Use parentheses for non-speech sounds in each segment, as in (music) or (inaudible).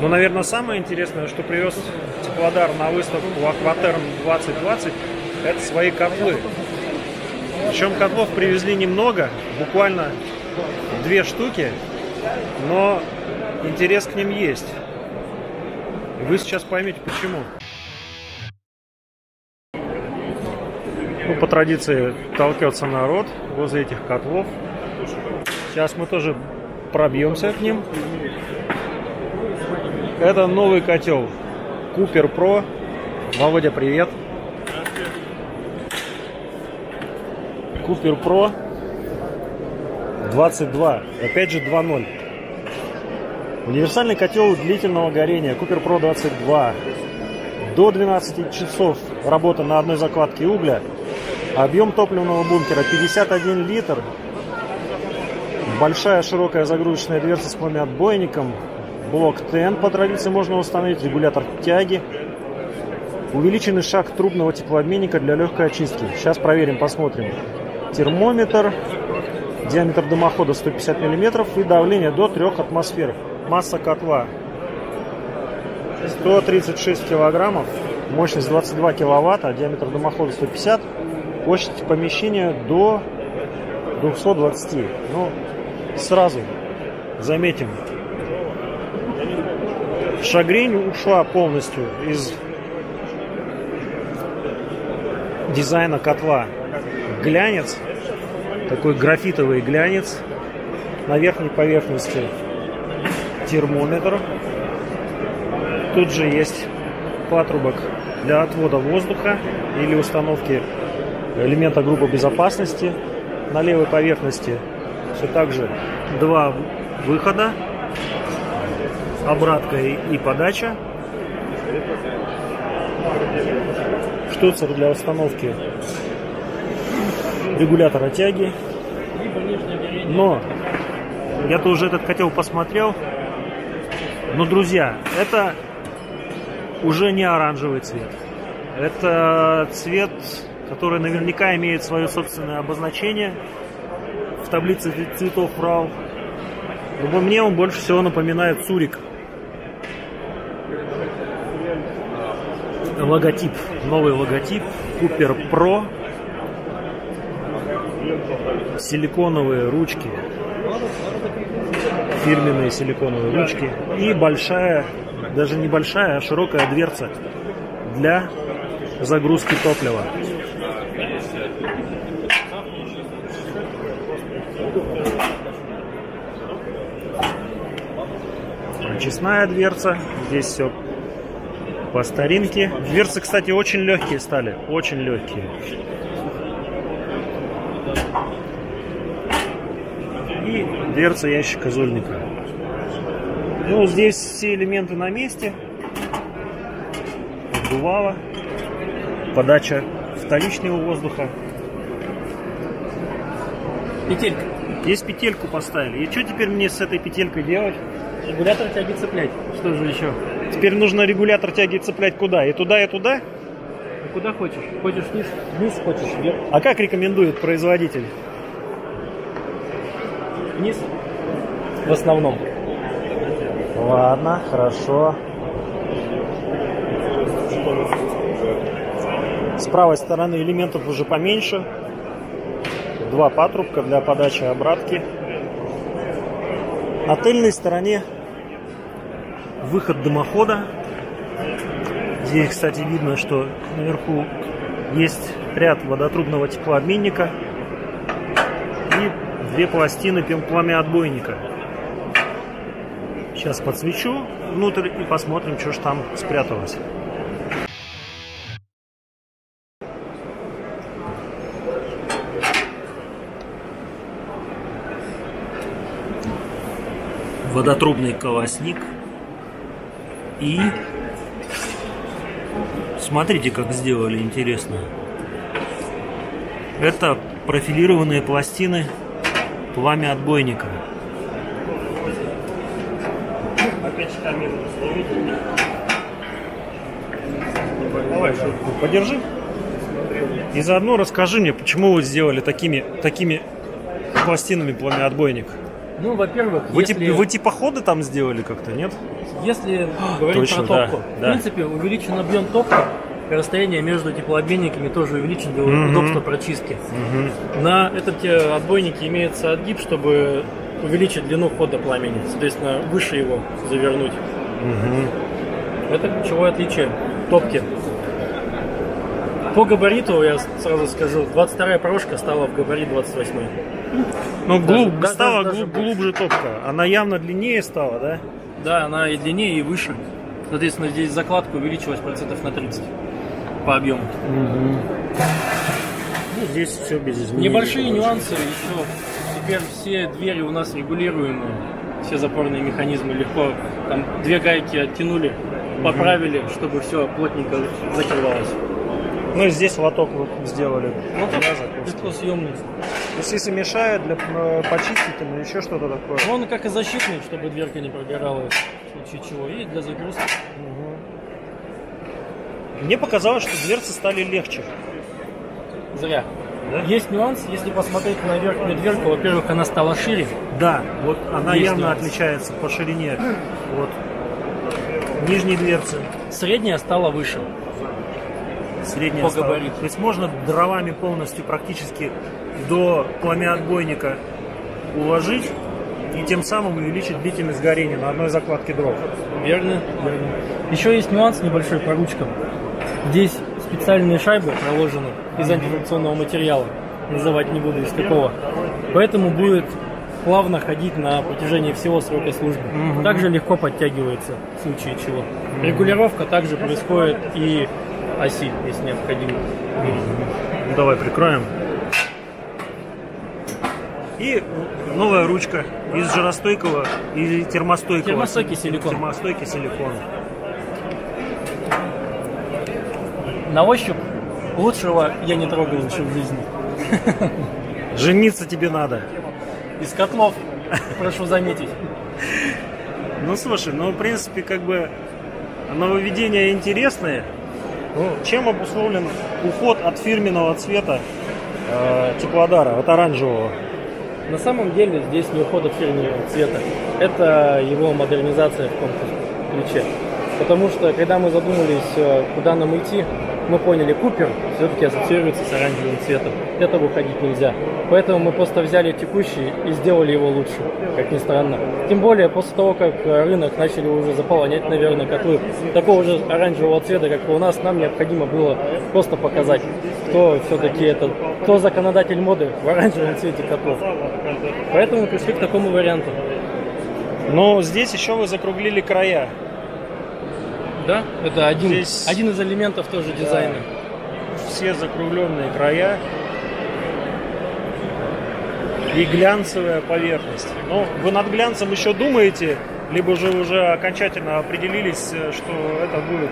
Но, наверное, самое интересное, что привез Теплодар на выставку Акватерм 2020, это свои котлы. Причем котлов привезли немного, буквально две штуки, но интерес к ним есть. Вы сейчас поймете почему. Ну, по традиции толкется народ возле этих котлов. Сейчас мы тоже пробьемся к ним. Это новый котел. Купер Про. Володя, привет. Купер Про 22. Опять же 2.0. Универсальный котел длительного горения Купер Про 22. До 12 часов работа на одной закладке угля. Объем топливного бункера 51 литр. Большая широкая загрузочная дверца с пламя-отбойником. Блок ТН по традиции можно установить. Регулятор тяги. Увеличенный шаг трубного теплообменника для легкой очистки. Сейчас проверим, посмотрим. Термометр. Диаметр дымохода 150 мм и давление до 3 атмосфер. Масса котла 136 килограммов, мощность 22 киловатта, диаметр дымохода 150, площадь помещения до 220. Ну, сразу заметим, шагрень ушла полностью из дизайна котла. Глянец, такой графитовый глянец на верхней поверхности термометр. Тут же есть патрубок для отвода воздуха или установки элемента группы безопасности на левой поверхности. Все так же два выхода, обратка и подача. Штуцер для установки регулятора тяги. Но я-то уже этот котел посмотрел. Но, друзья, это уже не оранжевый цвет. Это цвет, который наверняка имеет свое собственное обозначение в таблице цветов RAW. Но мне он больше всего напоминает Цурик. Логотип, новый логотип Cooper Pro. Силиконовые ручки фирменные силиконовые ручки и большая, даже небольшая, а широкая дверца для загрузки топлива. Честная дверца. Здесь все по старинке. Дверцы, кстати, очень легкие стали. Очень легкие. и дверца ящика зольника. Ну, здесь все элементы на месте. Обдувало. Подача вторичного воздуха. Петелька. Здесь петельку поставили. И что теперь мне с этой петелькой делать? Регулятор тяги цеплять. Что же еще? Теперь нужно регулятор тяги цеплять куда? И туда, и туда? А куда хочешь. Хочешь вниз, вниз хочешь вверх. А как рекомендует производитель? вниз в основном. Ладно, хорошо. С правой стороны элементов уже поменьше. Два патрубка для подачи обратки. На тыльной стороне выход дымохода. Здесь, кстати, видно, что наверху есть ряд водотрубного теплообменника и две пластины пламя отбойника. Сейчас подсвечу внутрь и посмотрим, что же там спряталось. Водотрубный колосник. И смотрите, как сделали интересно. Это профилированные пластины пламя отбойника. Давай, подержи. И заодно расскажи мне, почему вы сделали такими, такими пластинами пламя отбойник. Ну, во-первых, Вы, если, тип- вы типоходы там сделали как-то, нет? если (gasps) говорить Точно, про да, топку, да. в принципе, увеличен объем топки, расстояние между теплообменниками тоже увеличено для Мгм. удобства прочистки. На этом те отбойнике имеется отгиб, чтобы увеличить длину хода пламени, соответственно, выше его завернуть. Это ключевое отличие топки. По габариту, я сразу скажу, 22-я прошка стала в габарит 28 Ну, глуб- даже- стала даже глуб- глубже топка. Она явно длиннее стала, да? Да, она и длиннее, и выше. Соответственно, здесь закладка увеличилась процентов на 30 по объему. Ну, здесь все без изменений. Небольшие короче. нюансы еще. Теперь все двери у нас регулируемые, все запорные механизмы легко. Там две гайки оттянули, поправили, чтобы все плотненько закрывалось. Ну, и здесь лоток вот сделали. Закрылся. легко съемный. То есть, если мешает для э, почистить или еще что-то такое. Ну, Он как и защитный, чтобы дверка не прогорала в случае чего. И для загрузки. Мне показалось, что дверцы стали легче. Зря. Да? Есть нюанс, если посмотреть на верхнюю дверку, во-первых, она стала шире. Да, вот она Есть явно нюанс. отличается по ширине. Вот. Нижние дверцы, Средняя стала выше. Средняя По стала. габариту. То есть можно дровами полностью практически до пламяотбойника уложить и тем самым увеличить длительность горения на одной закладке дров. Верно, верно. Еще есть нюанс небольшой по ручкам. Здесь специальные шайбы проложены из антифрикционного материала. Называть не буду из какого. Поэтому будет плавно ходить на протяжении всего срока службы. Также легко подтягивается в случае чего. Регулировка также происходит и оси, если необходимо. Ну, Давай прикроем. И новая ручка из жаростойкого или термостойкого. Термостойкий силикон. Термостойкий силикон. На ощупь лучшего я не трогал еще в жизни. Жениться тебе надо. Из котлов, прошу заметить. Ну слушай, ну в принципе как бы нововведения интересные. Ну, чем обусловлен уход от фирменного цвета э, теплодара, от оранжевого? На самом деле здесь не уход от фирменного цвета. Это его модернизация в каком-то ключе. Потому что, когда мы задумались, э, куда нам идти, мы поняли, Купер все-таки ассоциируется с оранжевым цветом. Этого ходить нельзя. Поэтому мы просто взяли текущий и сделали его лучше, как ни странно. Тем более, после того, как рынок начали уже заполонять, наверное, котлы такого же оранжевого цвета, как у нас, нам необходимо было просто показать, кто все-таки это, кто законодатель моды в оранжевом цвете котлов. Поэтому мы пришли к такому варианту. Но здесь еще вы закруглили края. Да, это один, Здесь- один из элементов тоже дизайна. Все закругленные края и глянцевая поверхность. Но вы над глянцем еще думаете, либо же уже окончательно определились, э, что это будет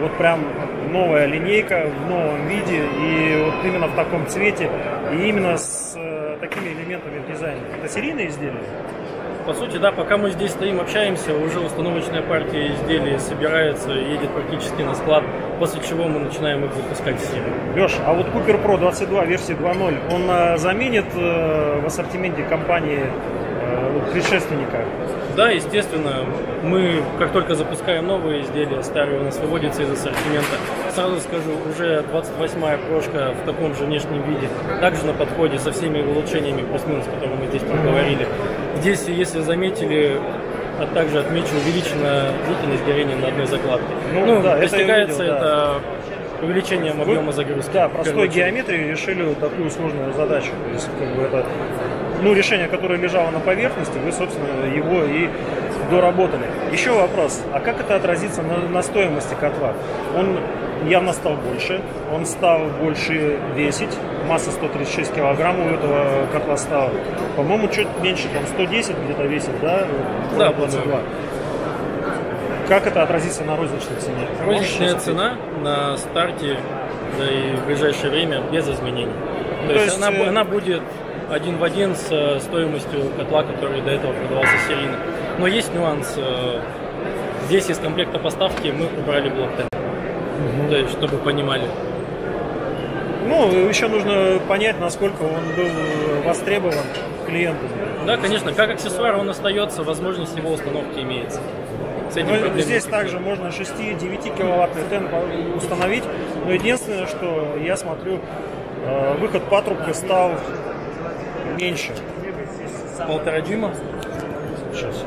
вот прям новая линейка в новом виде и вот именно в таком цвете и именно с э, такими элементами в дизайне. Это серийные изделия? По сути, да, пока мы здесь стоим, общаемся, уже установочная партия изделий собирается, едет практически на склад, после чего мы начинаем их запускать в серию. Леш, а вот Cooper Pro 22 версии 2.0, он э, заменит э, в ассортименте компании э, предшественника? Да, естественно, мы как только запускаем новые изделия, старые у нас выводятся из ассортимента. Сразу скажу, уже 28-я прошка в таком же внешнем виде, также на подходе со всеми улучшениями плюс-минус, которые мы здесь проговорили. Здесь, если заметили, а также отмечу, увеличена длительность горения на одной закладке. Ну, да, это я достигается видел, да. это увеличением объема загрузки. Да, простой геометрии решили такую сложную задачу. То есть, как бы это, ну, решение, которое лежало на поверхности, вы, собственно, его и доработали. Еще вопрос, а как это отразится на, на стоимости котла? Он явно стал больше, он стал больше весить, масса 136 килограмм у этого котла стала. По-моему, чуть меньше, там 110 где-то весит, да? Да, 22. Как это отразится на розничной цене? Розничная цена на старте, да и в ближайшее время без изменений. То, То есть, есть, она, э, она будет один в один с стоимостью котла, который до этого продавался серийно. Но есть нюанс. э, Здесь из комплекта поставки мы убрали блок тен. То есть, чтобы понимали. Ну, еще нужно понять, насколько он был востребован клиентами. Да, конечно, как аксессуар он остается, возможность его установки имеется. С этим ну, здесь также можно 6-9 киловаттный тен установить, но единственное, что я смотрю, э, выход патрубка стал меньше. Полтора дюйма? Сейчас.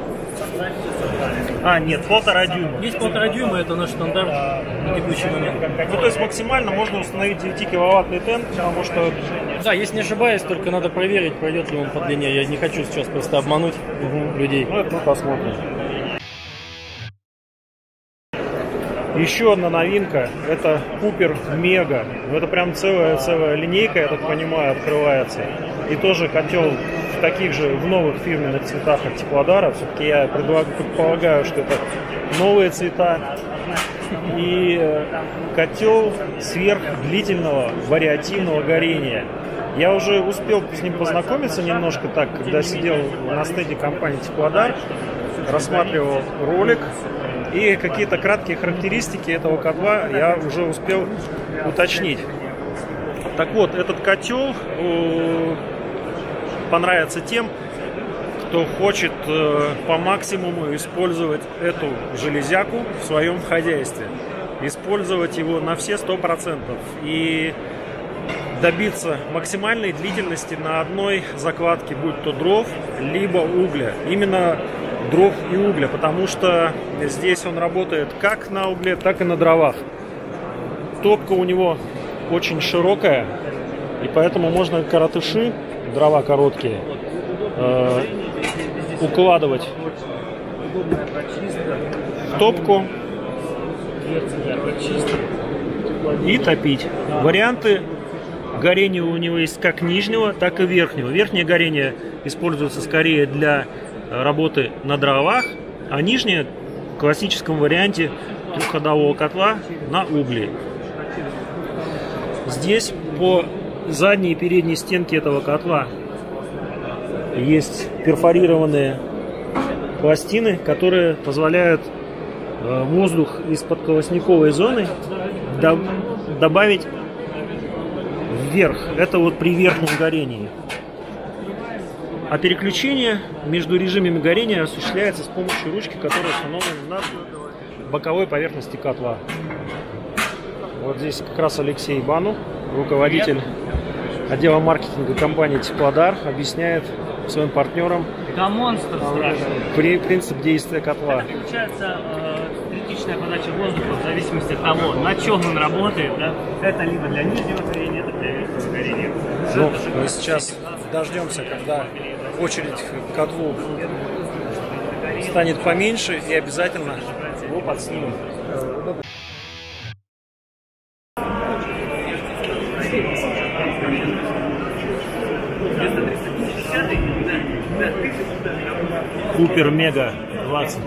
А, нет, полтора дюйма. Есть полтора дюйма, это наш стандарт на текущий момент. Ну, то есть максимально можно установить 9 киловаттный тен, потому что... Да, если не ошибаюсь, только надо проверить, пройдет ли он по длине. Я не хочу сейчас просто обмануть угу. людей. Ну, это мы посмотрим. Еще одна новинка, это Купер Мега. Ну, это прям целая-целая линейка, я так понимаю, открывается. И тоже котел в таких же, в новых фирменных цветах от Теплодара. Все-таки я предполагаю, что это новые цвета. И э, котел сверхдлительного вариативного горения. Я уже успел с ним познакомиться немножко так, когда сидел на стенде компании Теплодар, рассматривал ролик и какие-то краткие характеристики этого котла я уже успел уточнить. Так вот, этот котел э, понравится тем, кто хочет э, по максимуму использовать эту железяку в своем хозяйстве. Использовать его на все 100%. И добиться максимальной длительности на одной закладке, будь то дров, либо угля. Именно дров и угля, потому что здесь он работает как на угле, так и на дровах. Топка у него очень широкая, и поэтому можно коротыши, дрова короткие, э, укладывать в топку и топить. Варианты горения у него есть как нижнего, так и верхнего. Верхнее горение используется скорее для работы на дровах, а нижняя в классическом варианте трехходового котла на угли. Здесь по задней и передней стенке этого котла есть перфорированные пластины, которые позволяют э, воздух из под колосниковой зоны добавить вверх. Это вот при верхнем горении. А переключение между режимами горения осуществляется с помощью ручки, которая установлена на боковой поверхности котла. Вот здесь как раз Алексей Бану, руководитель отдела маркетинга компании Теплодар, объясняет своим партнерам да, монстр при, принцип действия котла. Переключается э, критичная подача воздуха в зависимости от того, на чем он работает. Да? Это либо для нижнего горения, это для верхнего горения. Ну, мы сейчас дождемся, когда очередь к котлу станет поменьше и обязательно его подснимем. Купер Мега 20.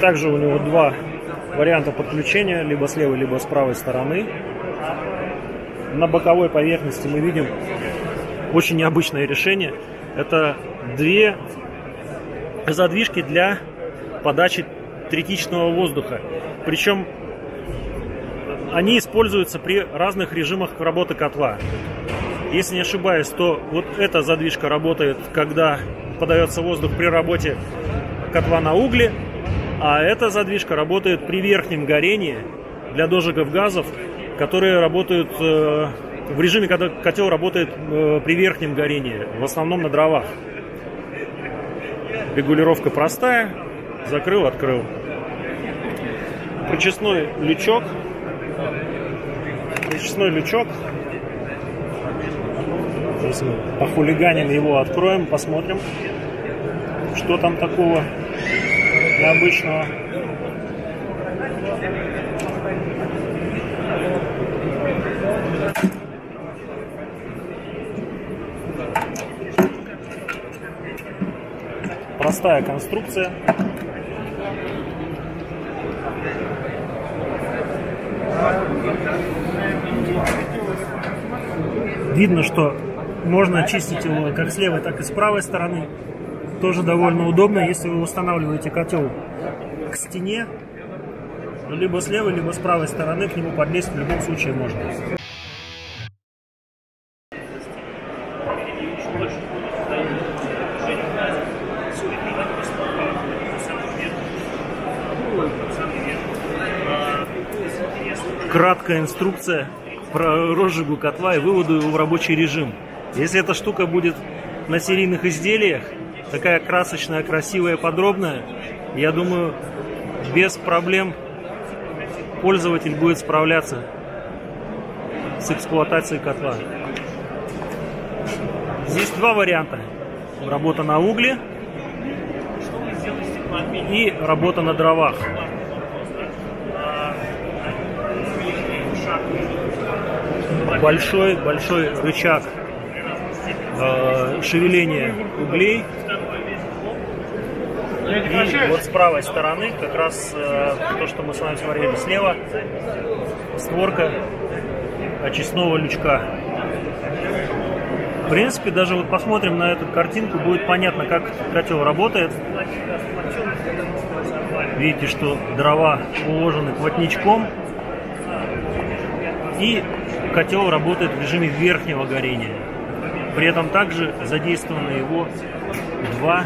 Также у него два варианта подключения, либо с левой, либо с правой стороны на боковой поверхности мы видим очень необычное решение. Это две задвижки для подачи третичного воздуха. Причем они используются при разных режимах работы котла. Если не ошибаюсь, то вот эта задвижка работает, когда подается воздух при работе котла на угле, а эта задвижка работает при верхнем горении для дожигов газов которые работают э, в режиме, когда котел работает э, при верхнем горении, в основном на дровах. Регулировка простая, закрыл, открыл. Причесной лючок. Причесной лючок. Здесь мы похулиганим его, откроем, посмотрим, что там такого необычного. Простая конструкция. Видно, что можно чистить его как с левой, так и с правой стороны. Тоже довольно удобно, если вы устанавливаете котел к стене, либо с левой, либо с правой стороны к нему подлезть в любом случае можно. краткая инструкция про розжигу котла и выводу его в рабочий режим. Если эта штука будет на серийных изделиях, такая красочная, красивая, подробная, я думаю, без проблем пользователь будет справляться с эксплуатацией котла. Здесь два варианта. Работа на угле и работа на дровах. Большой, большой рычаг э, шевеления углей. И вот с правой стороны, как раз э, то, что мы с вами смотрели слева, створка очистного лючка. В принципе, даже вот посмотрим на эту картинку, будет понятно, как котел работает. Видите, что дрова уложены плотничком. И котел работает в режиме верхнего горения. При этом также задействованы его два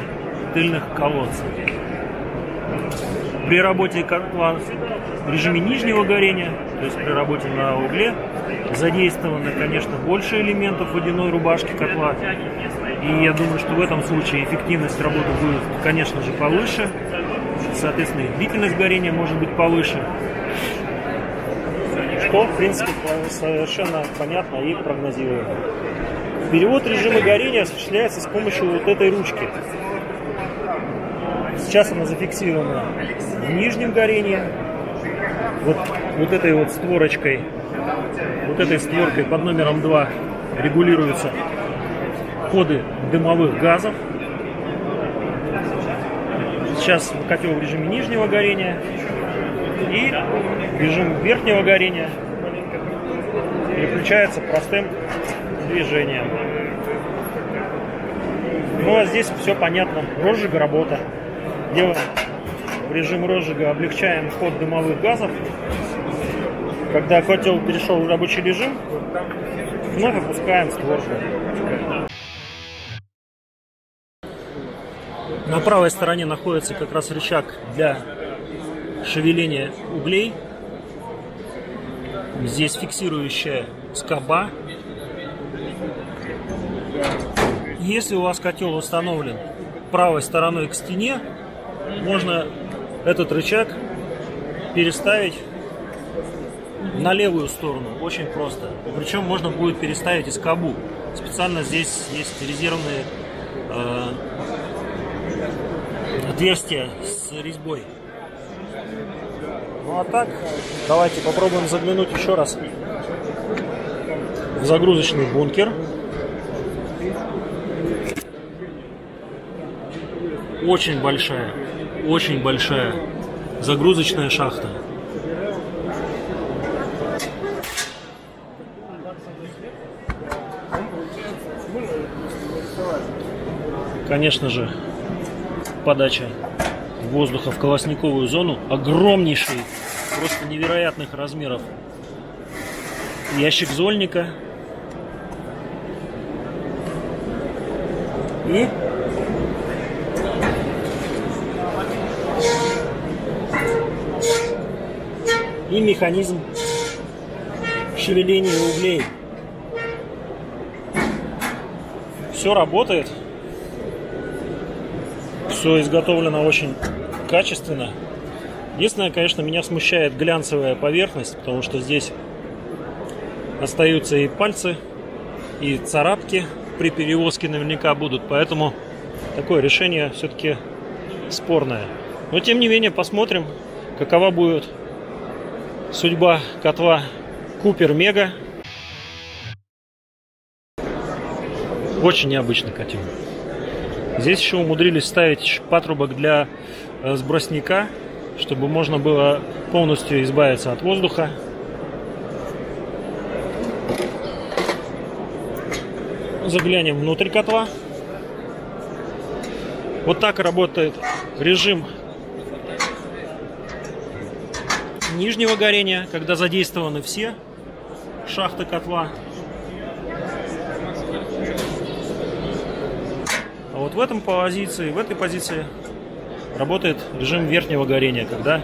тыльных колодца. При работе котла в режиме нижнего горения, то есть при работе на угле, задействовано, конечно, больше элементов водяной рубашки котла. И я думаю, что в этом случае эффективность работы будет, конечно же, повыше. Соответственно, и длительность горения может быть повыше. Что, в принципе, совершенно понятно и прогнозируемо. Перевод режима горения осуществляется с помощью вот этой ручки. Сейчас она зафиксирована в нижнем горении. Вот, вот этой вот створочкой, вот этой створкой под номером 2 регулируются ходы дымовых газов. Сейчас котел в режиме нижнего горения и режим верхнего горения переключается простым движением. Ну а здесь все понятно. Розжига работа. Делаем в режим розжига, облегчаем ход дымовых газов. Когда котел перешел в рабочий режим, вновь опускаем створку. На правой стороне находится как раз рычаг для шевеления углей. Здесь фиксирующая скоба. Если у вас котел установлен правой стороной к стене, можно этот рычаг переставить на левую сторону. Очень просто. Причем можно будет переставить и скобу. Специально здесь есть резервные э, отверстия с резьбой. Ну а так, давайте попробуем заглянуть еще раз в загрузочный бункер. Очень большая, очень большая загрузочная шахта. Конечно же, подача воздуха в колосниковую зону огромнейший, просто невероятных размеров ящик зольника. И и механизм шевеления углей. Все работает. Все изготовлено очень качественно. Единственное, конечно, меня смущает глянцевая поверхность, потому что здесь остаются и пальцы, и царапки при перевозке наверняка будут, поэтому такое решение все-таки спорное. Но тем не менее посмотрим, какова будет судьба котла Купер Мега. Очень необычный котел. Здесь еще умудрились ставить патрубок для э, сбросника, чтобы можно было полностью избавиться от воздуха. Заглянем внутрь котла. Вот так работает режим нижнего горения, когда задействованы все шахты котла. А вот в этом позиции, в этой позиции работает режим верхнего горения, когда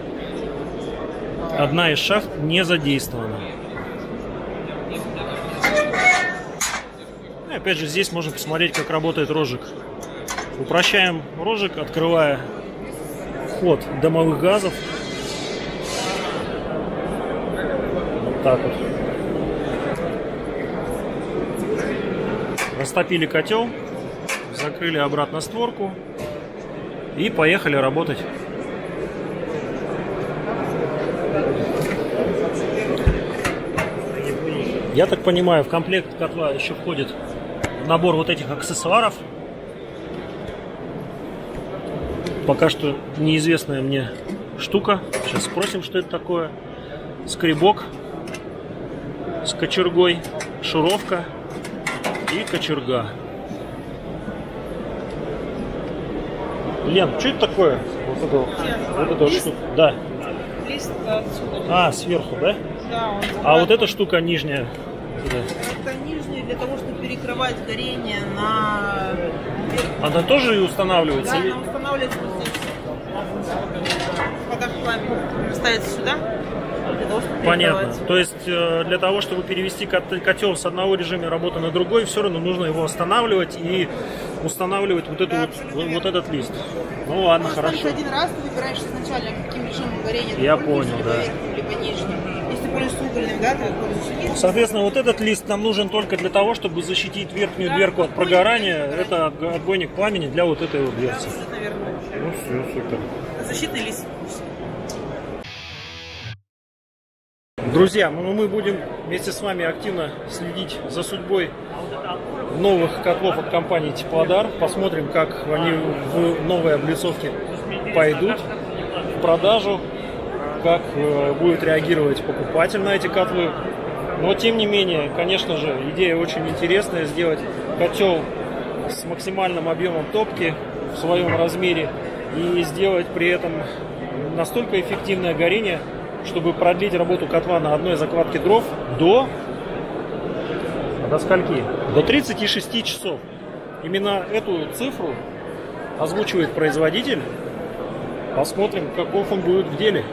одна из шахт не задействована. И опять же, здесь можно посмотреть, как работает розжиг. Упрощаем розжиг, открывая ход дымовых газов. Так вот. Растопили котел, закрыли обратно створку и поехали работать. Я так понимаю, в комплект котла еще входит набор вот этих аксессуаров. Пока что неизвестная мне штука. Сейчас спросим, что это такое. Скребок с кочергой, шуровка и кочерга. Лен, что это такое? Вот это, вот вот штука. Да. Лист отсюда. А, сверху, да? Да, он А вот эта штука нижняя. Да. Это нижний для того, чтобы перекрывать горение на... Она тоже и устанавливается? Да, она устанавливается вот здесь. Пока пламя ставится сюда. Для того, чтобы Понятно. То есть э, для того, чтобы перевести кот- котел с одного режима работы на другой, все равно нужно его останавливать и устанавливать вот, эту Да, вот, вот этот лист. Ну ладно, Просто хорошо. один раз ты выбираешь изначально, каким режимом горения Я понял, либо да. верхним, либо нижним. Если пользуешься угольным, да, ты пользуешься. Соответственно, вот этот лист нам нужен только для того, чтобы защитить верхнюю Да, дверку от прогорания. Это отбойник пламени для вот этой вот Да, дверцы. абсолютно верно. Ну все, супер. Защитный лист. Друзья, ну мы будем вместе с вами активно следить за судьбой новых котлов от компании Теплодар. Посмотрим, как они в новой облицовке пойдут в продажу, как э, будет реагировать покупатель на эти котлы. Но тем не менее, конечно же, идея очень интересная сделать котел с максимальным объемом топки в своем размере и сделать при этом настолько эффективное горение, чтобы продлить работу котла на одной закладке дров до до скольки? До 36 часов. Именно эту цифру озвучивает производитель. Посмотрим, каков он будет в деле.